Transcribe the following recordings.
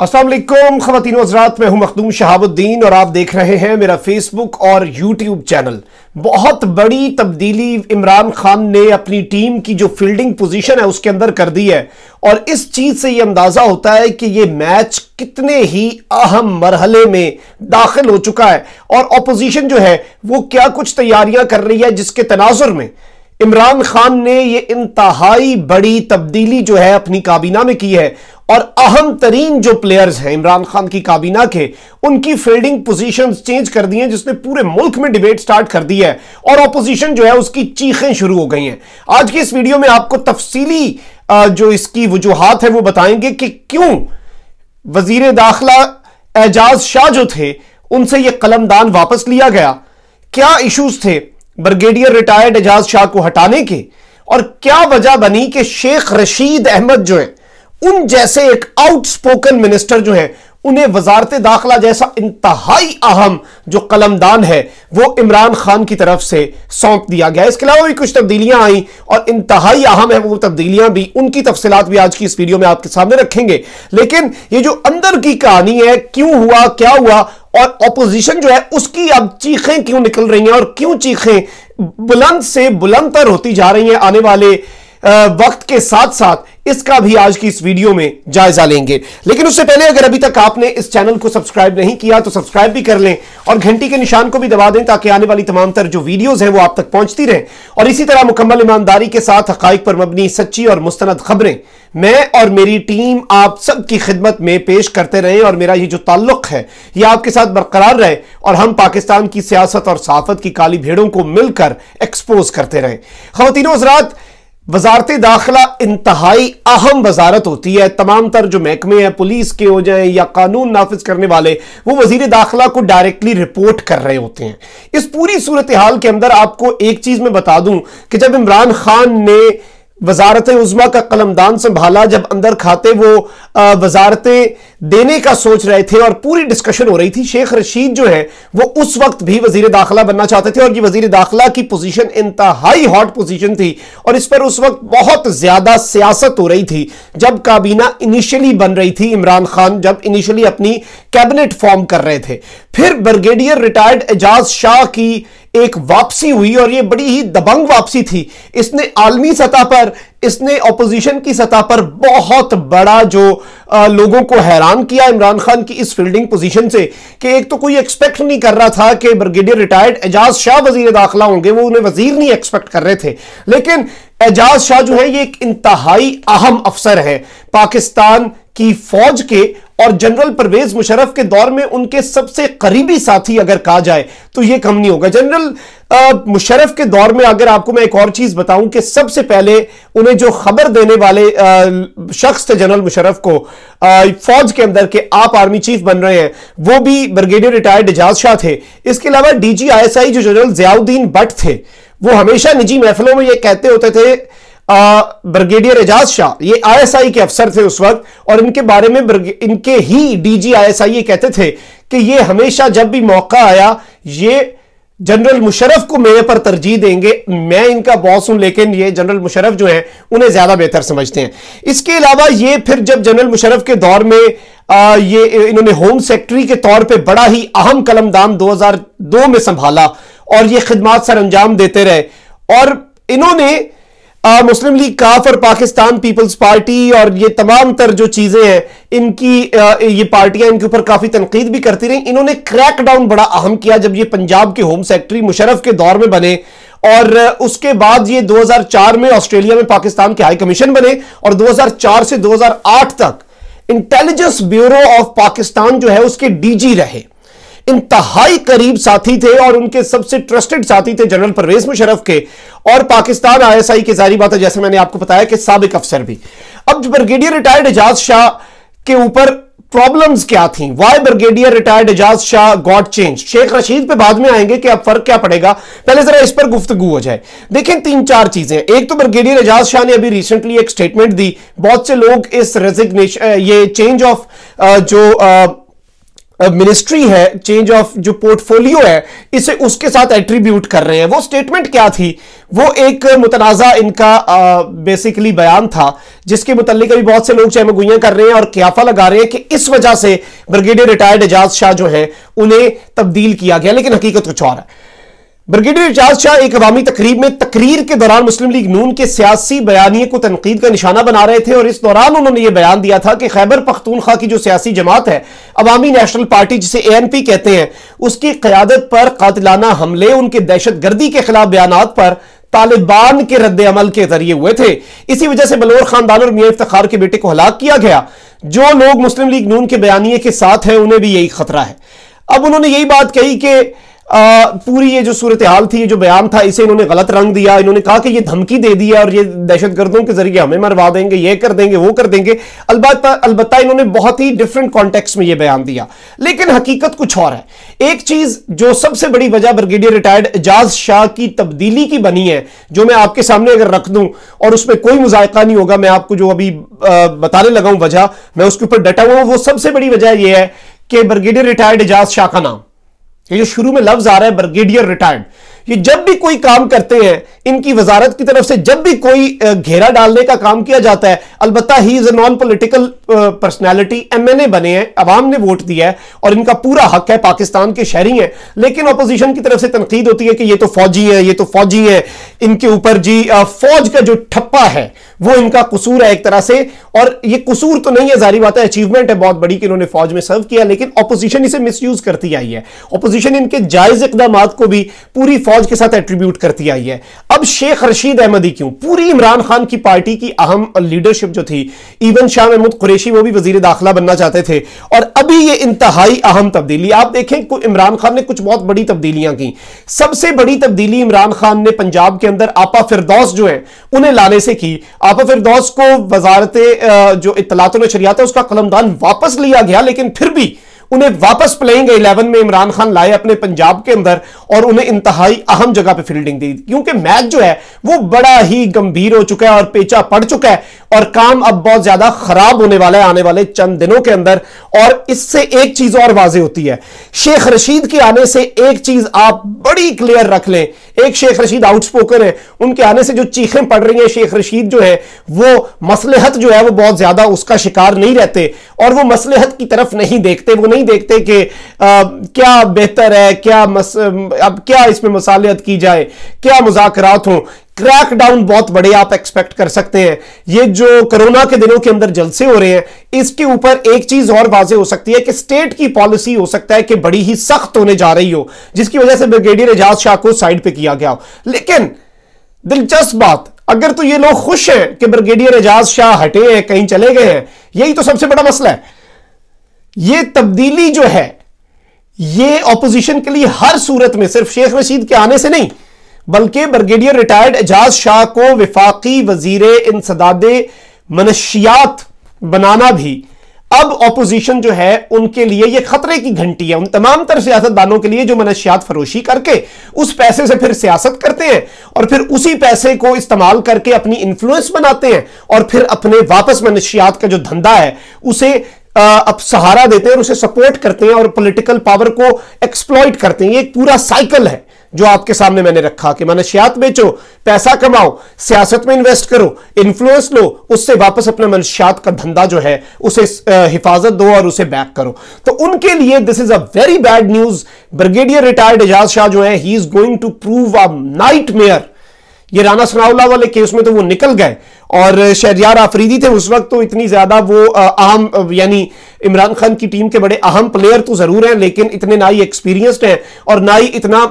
वालेकुम खवतिन हजरात, मैं हूँ मखदूम शहाबुद्दीन और आप देख रहे हैं मेरा फेसबुक और यूट्यूब चैनल। बहुत बड़ी तब्दीली इमरान खान ने अपनी टीम की जो फील्डिंग पोजीशन है उसके अंदर कर दी है। और इस चीज़ से यह अंदाज़ा होता है कि ये मैच कितने ही अहम मरहले में दाखिल हो चुका है। और अपोजिशन जो है, वो क्या कुछ तैयारियाँ कर रही है जिसके तनाजुर में? इमरान खान ने यह इंतहाई बड़ी तब्दीली जो है अपनी काबीना में की है और अहम तरीन जो प्लेयर्स हैं इमरान खान की काबीना के, उनकी फील्डिंग पोजीशंस चेंज कर दी हैं, जिसने पूरे मुल्क में डिबेट स्टार्ट कर दी है और ऑपोजिशन जो है उसकी चीखें शुरू हो गई हैं। आज की इस वीडियो में आपको तफसीली जो इसकी वजूहत है वो बताएँगे कि क्यों वज़ीर दाखिला एजाज शाह जो थे, उनसे यह कलमदान वापस लिया गया। क्या इशूज थे? ब्रिगेडियर रिटायर्ड एजाज शाह को हटाने की, और क्या वजह बनी कि शेख रशीद अहमद जो है, उन जैसे एक आउटस्पोकन मिनिस्टर जो है उन्हें वजारत दाखिला जैसा इंतहाई अहम जो कलमदान है, वो इमरान खान की तरफ़ से सौंप दिया गया। इसके अलावा भी कुछ तब्दीलियाँ आई और इंतहाई अहम है वो तब्दीलियाँ भी, उनकी तफसीत भी आज की इस वीडियो में आपके सामने रखेंगे। लेकिन ये जो अंदर की कहानी है, क्यों हुआ, क्या हुआ और ऑपोजिशन जो है, उसकी अब चीखें क्यों निकल रही हैं और क्यों चीखें बुलंद से बुलंदतर होती जा रही हैं आने वाले वक्त के साथ साथ इसका भी आज की इस वीडियो में जायजा लेंगे। लेकिन उससे पहले अगर अभी तक आपने इस चैनल को सब्सक्राइब नहीं किया तो सब्सक्राइब भी कर लें और घंटी के निशान को भी दबा दें ताकि आने वाली तमाम तर जो वीडियोस हैं वो आप तक पहुँचती रहें। और इसी तरह मुकम्मल ईमानदारी के साथ हकाइक पर मबनी सच्ची और मुस्तनद खबरें। मैं और मेरी टीम आप सबकी खिदमत में पेश करते रहे और मेरा ये जो ताल्लुक है, ये आपके साथ बरकरार रहे और हम पाकिस्तान की सियासत और साफत की काली भेड़ों को मिलकर एक्सपोज करते रहे। खातिन हजरात वजारत दाखिला इंतहाई अहम वजारत होती है। तमाम तर जो महकमे हैं, पुलिस के हो जाए या कानून नाफिज करने वाले, वो वज़ीर दाखिला को डायरेक्टली रिपोर्ट कर रहे होते हैं। इस पूरी सूरत हाल के अंदर आपको एक चीज़ मैं बता दूँ कि जब इमरान खान ने वजारत उज़मा का कलमदान संभाला जब अंदर खाते वो वजारतें देने का सोच रहे थे और पूरी डिस्कशन हो रही थी। शेख रशीद जो है, वो उस वक्त भी वज़ीर दाखिला बनना चाहते थे और ये वज़ीर दाखिला की पोजीशन इंतहाई हॉट पोजीशन थी और इस पर उस वक्त बहुत ज़्यादा सियासत हो रही थी। जब काबीना इनिशियली बन रही थी, इमरान खान जब इनिशियली अपनी कैबिनेट फॉर्म कर रहे थे। फिर ब्रिगेडियर रिटायर्ड एजाज शाह की एक वापसी हुई और ये बड़ी ही दबंग वापसी थी। इसने आलमी सतह पर इसने ऑपोजिशन की सतह पर बहुत बड़ा जो आ, लोगों को हैरान किया इमरान खान की इस फील्डिंग पोजीशन से कि एक तो कोई एक्सपेक्ट नहीं कर रहा था कि ब्रिगेडियर रिटायर्ड एजाज शाह वज़ीर दाखिला होंगे वो उन्हें वज़ीर नहीं एक्सपेक्ट कर रहे थे। लेकिन एजाज शाह जो है ये एक इंतहाई अहम अफसर है। पाकिस्तान की फौज के और जनरल परवेज मुशरफ के दौर में उनके सबसे करीबी साथी अगर कहा जाए तो यह कम नहीं होगा। जनरल मुशरफ के दौर में अगर आपको मैं एक और चीज़ बताऊँ कि सबसे पहले उन्हें जो खबर देने वाले शख्स थे जनरल मुशरफ को आ, फौज के अंदर के आप आर्मी चीफ बन रहे हैं वो भी ब्रिगेडियर रिटायर्ड एजाज शाह थे। इसके अलावा डीजी आईएसआई जो जनरल जियाउद्दीन भट्ट थे वो हमेशा निजी महफिलों में ये कहते होते थे ब्रिगेडियर एजाज शाह ये आईएसआई के अफसर थे उस वक्त और इनके बारे में इनके ही डीजी आईएसआई ये कहते थे कि ये हमेशा जब भी मौका आया ये जनरल मुशरफ को मेरे पर तरजीह देंगे मैं इनका बॉस हूँ लेकिन ये जनरल मुशरफ जो है उन्हें ज़्यादा बेहतर समझते हैं। इसके अलावा ये फिर जब जनरल मुशरफ के दौर में आ, ये इन्होंने होम सेक्रेटरी के तौर पे बड़ा ही अहम कलमदान 2002 में संभाला और ये खिदमात सर अंजाम देते रहे और इन्होंने मुस्लिम लीग काफ और पाकिस्तान पीपल्स पार्टी और ये तमाम तर जो चीज़ें हैं इनकी आ, ये पार्टियाँ इनके ऊपर काफ़ी तनकीद भी करती रही। इन्होंने क्रैक डाउन बड़ा अहम किया जब ये पंजाब के होम सेक्रेटरी मुशरफ के दौर में बने और उसके बाद ये 2004 में ऑस्ट्रेलिया में पाकिस्तान के हाई कमीशन बने और 2004 से 2008 तक इंटेलिजेंस ब्यूरो ऑफ़ पाकिस्तान जो है उसके डीजी रहे। इंतहाई करीब साथी थे और उनके सबसे ट्रस्टेड साथी थे जनरल परवेज मुशरफ के और पाकिस्तान आईएसआई की सारी बात है जैसे मैंने आपको बताया कि सबक अफसर भी। अब ब्रिगेडियर रिटायर्ड एजाज शाह के ऊपर प्रॉब्लम्स क्या थी? Why brigadier retired Ejaz Shah got change Sheikh Rashid पे बाद में आएँगे कि अब फ़र्क क्या पड़ेगा। पहले जरा इस पर गुफ्तगु हो जाए। देखें तीन चार चीज़ें। एक तो ब्रिगेडियर एजाज शाह ने अभी रिसेंटली एक स्टेटमेंट दी। बहुत से लोग इस रेजिग्नेशन ये चेंज ऑफ़ जो आ, मिनिस्ट्री है चेंज ऑफ़ जो पोर्टफोलियो है, इसे उसके साथ एट्रीब्यूट कर रहे हैं। वो स्टेटमेंट क्या थी? वो एक मुतनाज़ा इनका बेसिकली बयान था, जिसके मुतलिक अभी बहुत से लोग चहमगुइयाँ कर रहे हैं और क्याफा लगा रहे हैं कि इस वजह से ब्रिगेडियर रिटायर्ड एजाज शाह जो है, उन्हें तब्दील किया गया, लेकिन हकीकत कुछ और है। ब्रिगेडियर एजाज शाह एक अवामी तकरीब में तकरीर के दौरान मुस्लिम लीग नून के सियासी बयानी को तनकीद का निशाना बना रहे थे और इस दौरान उन्होंने यह बयान दिया था कि खैबर पख्तूनख्वा की जो सियासी जमात है, अवामी नेशनल पार्टी जिसे ए एन पी कहते हैं, उसकी क्यादत पर कातिलाना हमले, उनके दहशत गर्दी के खिलाफ बयान पर तालिबान के रद्द अमल के ज़रिए हुए थे। इसी वजह से बलोर खानदान और मियाँ इफ्तार के बेटे को हलाक किया गया। जो लोग मुस्लिम लीग नून के बयानिए के साथ हैं, उन्हें भी यही खतरा है। अब उन्होंने यही बात कही कि आ, पूरी ये जो सूरत हाल थी जो बयान था इसे इन्होंने गलत रंग दिया इन्होंने कहा कि ये धमकी दे दी है और ये दहशतगर्दों के ज़रिए हमें मरवा देंगे ये कर देंगे वो कर देंगे। अलबत् अलबत्ता इन्होंने बहुत ही डिफरेंट कॉन्टेक्स्ट में ये बयान दिया। लेकिन हकीकत कुछ और है। एक चीज़ जो सबसे बड़ी वजह ब्रिगेडियर रिटायर्ड एजाज शाह की तब्दीली की बनी है जो मैं आपके सामने अगर रख दूँ और उसमें कोई मुजायका नहीं होगा मैं आपको जो अभी बताने लगा हूँ वजह मैं उसके ऊपर डटा हुआ वो सबसे बड़ी वजह यह है कि ब्रिगेडियर रिटायर्ड एजाज शाह का नाम। ये जो शुरू में लफ्ज आ रहा है ब्रिगेडियर रिटायर्ड ये जब भी कोई काम करते हैं, इनकी वजारत की तरफ़ से जब भी कोई घेरा डालने का काम किया जाता है, अलबत्ता he is a non political personality M N A बने हैं अवाम ने वोट दिया है और इनका पूरा हक है, पाकिस्तान के शहरी हैं। लेकिन अपोजिशन की तरफ़ से तनकीद होती है कि ये तो फौजी है, ये तो फौजी है। इनके ऊपर जी फौज का जो ठप्पा है, वो इनका कसूर है एक तरह से। और ये कसूर तो नहीं है जारी बात है अचीवमेंट है बहुत बड़ी कि इन्होंने फौज में सर्व किया, लेकिन अपोजिशन इसे मिसयूज करती आई है। अपोजिशन इनके जायज़ इकदाम को भी पूरी फौज के साथ एट्रीब्यूट करती आई है। अब शेख रशीद अहमदी क्यों? पूरी इमरान खान की पार्टी की अहम लीडरशिप जो थी इवन शाह महमूद कुरेशी वो भी वज़ीर दाखिला बनना चाहते थे। और अभी ये इंतहाई अहम तब्दीली, आप देखें इमरान खान ने कुछ बहुत बड़ी तब्दीलियाँ की। सबसे बड़ी तब्दीली इमरान खान ने पंजाब के अंदर आपा फिरदौस जो है, उन्हें लाने से की। आपा फिरदौस को वजारत जो इतलात नशरियात है, उसका कलमदान वापस लिया गया, लेकिन फिर भी उन्हें वापस प्लेइंग इलेवन में इमरान खान लाए अपने पंजाब के अंदर और उन्हें इंतहाई अहम जगह पे फील्डिंग दी। क्योंकि मैच जो है, वो बड़ा ही गंभीर हो चुका है और पेचा पड़ चुका है और काम अब बहुत ज़्यादा खराब होने वाला है आने वाले चंद दिनों के अंदर। और इससे एक चीज़ और वाजे होती है। शेख रशीद के आने से एक चीज़ आप बड़ी क्लियर रख लें। एक शेख रशीद आउटस्पोकन है। उनके आने से जो चीखें पड़ रही हैं शेख रशीद जो है, वो मसलहत जो है, वो बहुत ज़्यादा उसका शिकार नहीं रहते और वो मसलहत की तरफ़ नहीं देखते। वो नहीं देखते कि क्या बेहतर है क्या मस, अब क्या इसमें मसालियत की जाए क्या मुजाकरात हों। क्रैकडाउन बहुत बड़े आप एक्सपेक्ट कर सकते हैं। ये जो कोरोना के दिनों के अंदर जलसे हो रहे हैं इसके ऊपर एक चीज़ और वाजे हो सकती है कि स्टेट की पॉलिसी हो सकता है कि बड़ी ही सख्त होने जा रही हो जिसकी वजह से ब्रिगेडियर एजाज शाह को साइड पे किया गया हो। लेकिन दिलचस्प बात अगर तो ये लोग खुश हैं कि ब्रिगेडियर एजाज शाह हटे हैं कहीं चले गए हैं यही तो सबसे बड़ा मसला है। ये तब्दीली जो है, ये ऑपोजिशन के लिए हर सूरत में, सिर्फ़ शेख रशीद के आने से नहीं, बल्कि ब्रिगेडियर रिटायर्ड एजाज शाह को विफाकी वज़ीर इंसदाद मनशियात बनाना भी, अब ऑपोजिशन जो है, उनके लिए यह खतरे की घंटी है। उन तमाम तरह सियासतदानों के लिए जो मनशियात फरोशी करके, उस पैसे से फिर सियासत करते हैं, और फिर उसी पैसे को इस्तेमाल करके अपनी इन्फ्लुएंस बनाते हैं, और फिर अपने वापस मनशियात का जो धंधा है, उसे अब सहारा देते हैं और उसे सपोर्ट करते हैं और पॉलिटिकल पावर को एक्सप्लॉइट करते हैं। ये एक पूरा साइकिल है जो आपके सामने मैंने रखा कि मनशियात बेचो, पैसा कमाओ, सियासत में इन्वेस्ट करो इन्फ्लुएंस लो, उससे वापस अपने मनशियात का धंधा जो है उसे हिफाजत दो और उसे बैक करो। तो उनके लिए this is a very bad news brigadier retired Ejaz Shah जो है he is going to prove a nightmare ये राना सनाउल्ला वाले केस में तो वो निकल गए। और शहरियार आफरीदी थे उस वक्त तो इतनी ज़्यादा वो अहम यानी इमरान खान की टीम के बड़े अहम प्लेयर तो ज़रूर हैं, लेकिन इतने ना ही एक्सपीरियंस्ड हैं और ना ही इतना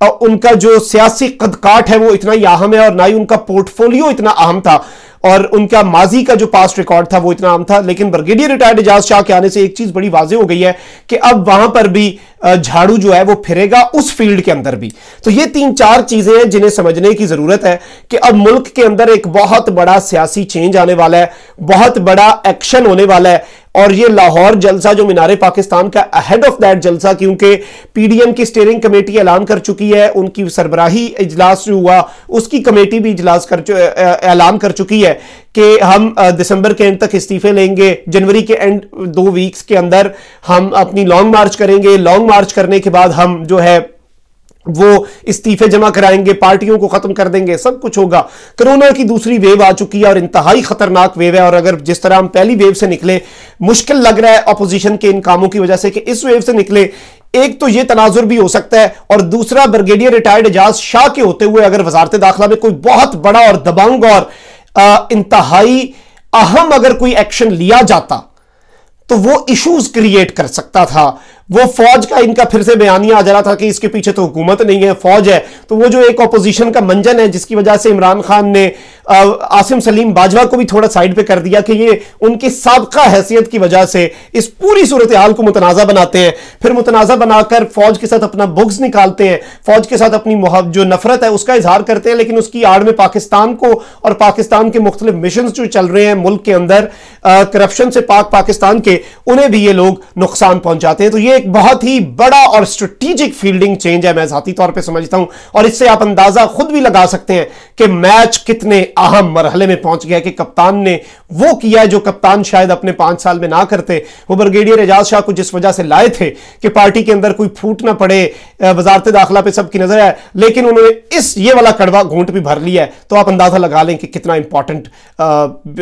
उनका जो सियासी कदकाट है वो इतना ही अहम है और ना ही उनका पोर्टफोलियो इतना अहम था और उनका माजी का जो पास्ट रिकॉर्ड था वो इतना आम था। लेकिन ब्रिगेडियर रिटायर्ड एजाज शाह के आने से एक चीज़ बड़ी वाजे हो गई है कि अब वहाँ पर भी झाड़ू जो है वो फिरेगा उस फ़ील्ड के अंदर भी। तो ये तीन चार चीज़ें हैं जिन्हें समझने की ज़रूरत है कि अब मुल्क के अंदर एक बहुत बड़ा सियासी चेंज आने वाला है, बहुत बड़ा एक्शन होने वाला है और ये लाहौर जलसा जो मीनारे पाकिस्तान का अहेड ऑफ़ दैट जलसा, क्योंकि पीडीएम की स्टेयरिंग कमेटी ऐलान कर चुकी है, उनकी सरबराही इजलास जो हुआ, उसकी कमेटी भी इजलास कर ऐलान कर चुकी है कि हम दिसंबर के एंड तक इस्तीफे लेंगे, जनवरी के एंड दो वीक्स के अंदर हम अपनी लॉन्ग मार्च करेंगे। लॉन्ग मार्च करने के बाद हम जो है वो इस्तीफे जमा कराएँगे, पार्टियों को खत्म कर देंगे, सब कुछ होगा। कोरोना की दूसरी वेव आ चुकी है और इंतहाई खतरनाक वेव है और अगर जिस तरह हम पहली वेव से निकले, मुश्किल लग रहा है अपोजिशन के इन कामों की वजह से कि इस वेव से निकले। एक तो यह तनाजुर भी हो सकता है और दूसरा, ब्रिगेडियर रिटायर्ड एजाज शाह के होते हुए अगर वजारत दाखिला में कोई बहुत बड़ा और दबंग और इंतहाई अहम अगर कोई एक्शन लिया जाता तो वो इश्यूज़ क्रिएट कर सकता था। वो फौज का इनका फिर से बयानिया आ जा रहा था कि इसके पीछे तो हुकूमत नहीं है, फौज है। तो वो जो एक अपोजिशन का मंजन है, जिसकी वजह से इमरान खान ने आसिम सलीम बाजवा को भी थोड़ा साइड पे कर दिया कि ये उनकी सबका हैसियत की वजह से इस पूरी सूरत हाल को मुतनाज़ा बनाते हैं। फिर मुतनाज़ा बनाकर फौज के साथ अपना बुग्स निकालते हैं। फौज के साथ अपनी जो नफरत है, उसका इजहार करते हैं, लेकिन उसकी आड़ में पाकिस्तान को और पाकिस्तान के मुख्तलिफ़ मिशन जो चल रहे हैं मुल्क के अंदर करप्शन से पाक पाकिस्तान के, उन्हें भी ये लोग नुकसान पहुंचाते हैं। तो ये एक बहुत ही बड़ा और स्ट्रेटेजिक फील्डिंग चेंज है, मैं जाती तौर पर समझता हूँ। और इससे आप अंदाज़ा खुद भी लगा सकते हैं कि मैच कितने अहम मरहले में पहुँच गया कि कप्तान ने वो किया जो कप्तान शायद अपने पाँच साल में ना करते। वो ब्रिगेडियर एजाज शाह को जिस वजह से लाए थे कि पार्टी के अंदर कोई फूट ना पड़े वजारत दाखिला पे सबकी नज़र है लेकिन उन्होंने इस, ये वाला कड़वा घूंट भी भर लिया है। तो आप अंदाज़ा लगा लें कि कितना इंपॉर्टेंट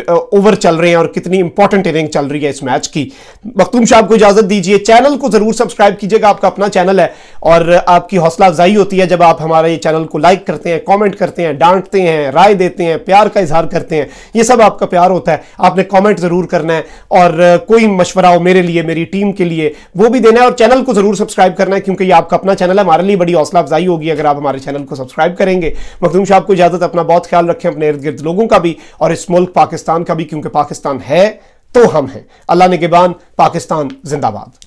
ओवर चल रहे हैं और कितनी इंपॉर्टेंट इनिंग चल रही है इस मैच की। मखतूम शाह को इजाज़त दीजिए। चैनल को ज़रूर सब्सक्राइब कीजिएगा, आपका अपना चैनल है और आपकी हौसला अफजाई होती है जब आप हमारे चैनल को लाइक करते हैं, कॉमेंट करते हैं, डांटते हैं, राय देते हैं, प्यार का इजहार करते हैं, ये सब आपका प्यार होता है। आपने कमेंट ज़रूर करना है और कोई मशवरा हो मेरे लिए, मेरी टीम के लिए, वो भी देना है और चैनल को ज़रूर सब्सक्राइब करना है, क्योंकि ये आपका अपना चैनल है, हमारे लिए बड़ी हौसला अफजाई होगी अगर आप हमारे चैनल को सब्सक्राइब करेंगे। मखदूम शाह को इजाज़त, अपना बहुत ख्याल रखें, अपने इर्द गिर्द लोगों का भी और इस मुल्क पाकिस्तान का भी, क्योंकि पाकिस्तान है तो हम हैं। अल्लाह ने पाकिस्तान जिंदाबाद।